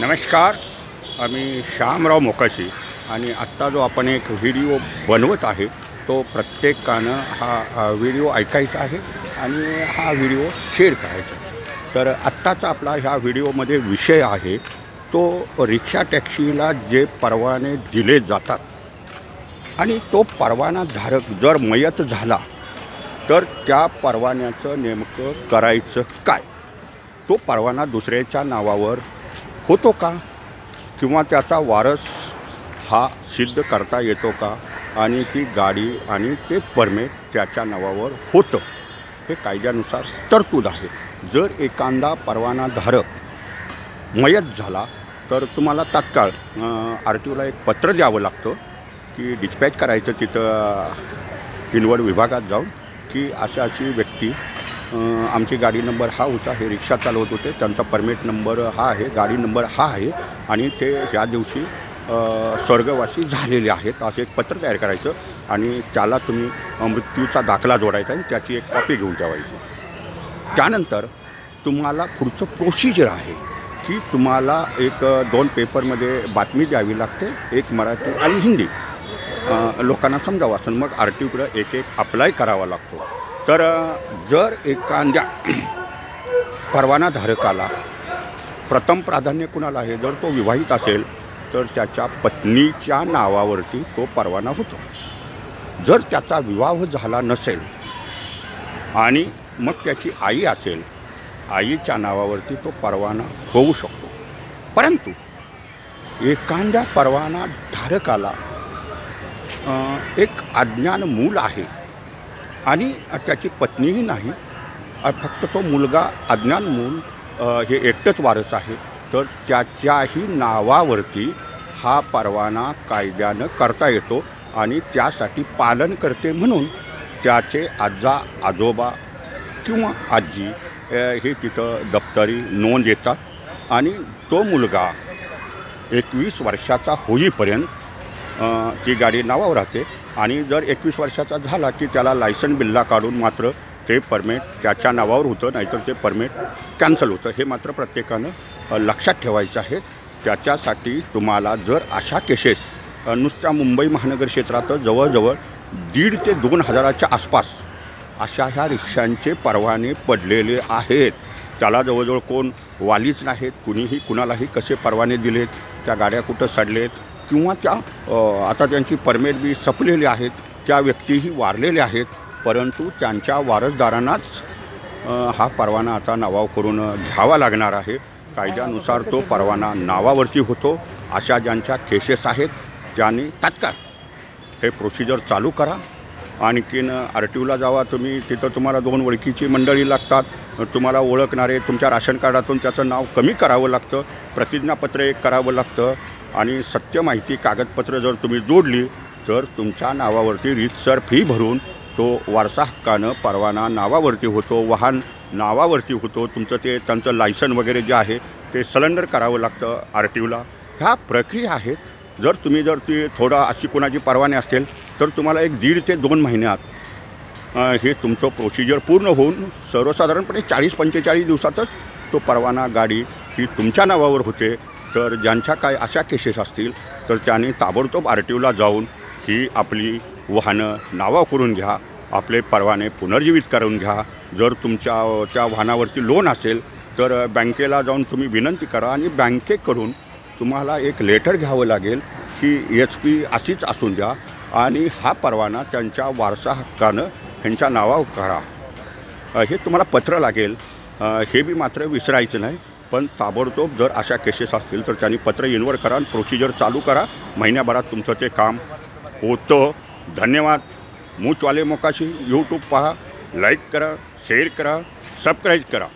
नमस्कार आम्ही श्यामराव मोकाशी आणि आत्ता जो आपण एक व्हिडिओ बनवत आहे तो प्रत्येकानं हा हा व्हिडिओ ऐकायचा आहे आणि हा व्हिडिओ शेअर करायचा आहे. तर आत्ताचा आपला ह्या व्हिडिओमध्ये विषय आहे तो रिक्षा टॅक्सीला जे परवाने दिले जातात आणि तो परवाना धारक जर मयत झाला तर त्या परवान्याचं नेमकं करायचं काय? तो परवाना दुसऱ्याच्या नावावर होतो का? किंवा त्याचा वारस हा सिद्ध करता येतो का? आणि ती गाडी आणि ते परमेट त्याच्या नावावर होतं. हे कायद्यानुसार तरतूद आहे. जर एखादा परवानाधारक मयत झाला तर तुम्हाला तात्काळ आर टी ओला एक पत्र द्यावं लागतं. की डिस्पॅच करायचं तिथं इनवड विभागात जाऊन की अशी अशी व्यक्ती आमची गाडी नंबर हा होता हे रिक्षा चालवत होते. त्यांचा परमिट नंबर हा आहे गाडी नंबर हा आहे. आणि ते ह्या दिवशी स्वर्गवासी झालेले आहेत असं एक पत्र तयार करायचं. आणि त्याला तुम्ही मृत्यूचा दाखला जोडायचा आणि त्याची एक कॉपी घेऊन ठेवायची. त्यानंतर तुम्हाला पुढचं प्रोसिजर आहे की तुम्हाला एक दोन पेपरमध्ये बातमी द्यावी लागते एक मराठी आणि हिंदी. लोकांना समजावं. असं मग आर टी ओकडं एक एक अप्लाय करावा लागतो. तर जर एखाद्या परवानाधारकाला प्रथम प्राधान्य कुणाला आहे? जर तो विवाहित असेल तर त्याच्या पत्नीच्या नावावरती तो परवाना होतो. जर त्याचा विवाह झाला नसेल आणि मग त्याची आई असेल आईच्या नावावरती तो परवाना होऊ शकतो. परंतु एखाद्या परवाना धारकाला एक अज्ञान मूल आहे. आणि त्याची पत्नीही नाही. फक्त तो मुलगा अज्ञान मूल हे एकटंच वारस आहे. तर त्याच्याही नावावरती हा परवाना कायद्यानं करता येतो आणि त्यासाठी पालन करते म्हणून त्याचे आजा आजोबा किंवा आजी हे तिथं दप्तरी नोंद येतात. आणि तो मुलगा एकवीस वर्षाचा होईपर्यंत ती गाडी नावावर राहते आणि जर एकवीस वर्षाचा झाला की त्याला लायसन बिल्ला काढून मात्र ते परमिट त्याच्या नावावर होतं नाहीतर ते परमिट कॅन्सल होतं. हे मात्र प्रत्येकानं लक्षात ठेवायचं आहे. त्याच्यासाठी तुम्हाला जर अशा केसेस नुसत्या मुंबई महानगर क्षेत्रात जवळजवळ दीड ते दोन हजाराच्या आसपास अशा ह्या रिक्षांचे परवाने पडलेले आहेत. त्याला जवळजवळ कोण वालीच नाहीत कुणीही कुणालाही कसे परवाने दिलेत त्या गाड्या कुठं सडलेत किंवा त्या आता त्यांची परमिट बी संपलेली आहेत त्या व्यक्तीही वारलेल्या आहेत परंतु त्यांच्या वारसदारांनाच हा परवाना आता नावाव करून घ्यावा लागणार आहे. कायद्यानुसार तो परवाना नावावरती होतो अशा ज्यांच्या केसेस आहेत त्यांनी तात्काळ हे प्रोसिजर चालू करा. आणखीन आर टी ओला जावा तुम्ही तिथं तुम्हाला दोन ओळखीची मंडळी लागतात तुम्हाला ओळखणारे तुमच्या राशन कार्डातून त्याचं नाव कमी करावं लागतं प्रतिज्ञापत्र एक करावं लागतं आणि सत्य माहिती कागदपत्र जर तुम्ही जोडली तर तुमच्या नावावरती रीतसर फी भरून तो वारसा हक्कानं परवाना नावावरती होतो वाहन नावावरती होतो. तुमचं ते त्यांचं लायसन वगैरे जे आहे ते सलेंडर करावं लागतं आर टी ओला ह्या प्रक्रिया आहेत. जर तुम्ही जर ती थोडा अशी कोणाची परवाने असेल तर तुम्हाला एक दीड ते दोन महिन्यात हे तुमचं प्रोसिजर पूर्ण होऊन सर्वसाधारणपणे चाळीस पंचेचाळीस दिवसातच तो परवाना गाडी ही तुमच्या नावावर होते. तर ज्यांच्या काय अशा केसेस असतील तर त्यांनी ताबडतोब आर टी ओला जाऊन ही आपली वाहनं नावा करून घ्या आपले परवाने पुनर्जीवित करून घ्या. जर तुमच्या त्या वाहनावरती लोन असेल तर बँकेला जाऊन तुम्ही विनंती करा आणि बँकेकडून तुम्हाला एक लेटर घ्यावं लागेल की एच पी अशीच असून द्या आणि हा परवाना त्यांच्या वारसा हक्कानं ह्यांच्या नावावर करा. हे तुम्हाला पत्र लागेल. हे बी मात्र विसरायचं नाही. पण ताबडतोब जर अशा केसेस असतील तर त्यांनी पत्र इन्वर करा आणि प्रोसिजर चालू करा. महिन्याभरात तुमचं ते काम होतं. धन्यवाद. मूचवाले मोकाशी यूट्यूब पहा. लाईक करा शेअर करा सबस्क्राईब करा.